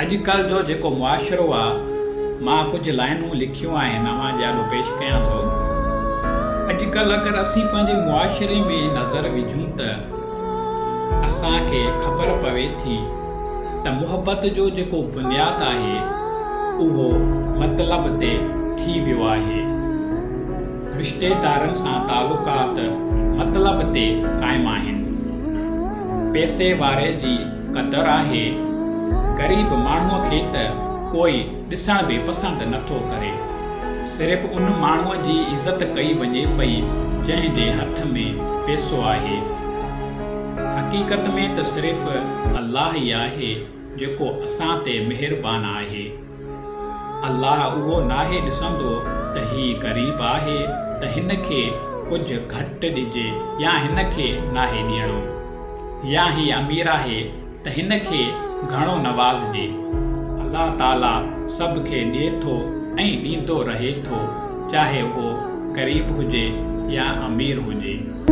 अॼुकल्ह जो जेको मुआशिरो आहे मां कुझु लाइनूं लिखियूं आहिनि अवां ॼाणो पेश कयां थो अॼुकल्ह अगरि असीं पंहिंजे मुआशिरे में नज़र विझूं त असांखे ख़बर पवे थी त मुहबत जो जेको बुनियादु आहे उहो मतिलब ते थी वियो आहे रिश्तेदारनि सां तालुकात मतिलब ते क़ाइमु आहिनि पैसे वारे जी क़दुरु आहे ग़रीब माण्हूअ खे त कोई ॾिसण बि पसंदि नथो करे सिर्फ़ु उन माण्हूअ जी इज़त कई वञे पई जंहिंजे हथ में पैसो आहे हक़ीक़त में त सिर्फ़ु ई आहे जेको असां ते महिरबानी आहे अलाह उहो नाहे ॾिसंदो त हीउ ग़रीब आहे त हिन खे कुझु घटि ॾिजे या हिन खे नाहे ॾियणो या हीउ अमीर आहे त हिन खे घणो नवाज़ अलाह ताला सभु खे ॾिए थो ऐं ॾींदो रहे थो चाहे उहो ग़रीब हुजे या अमीर हुजे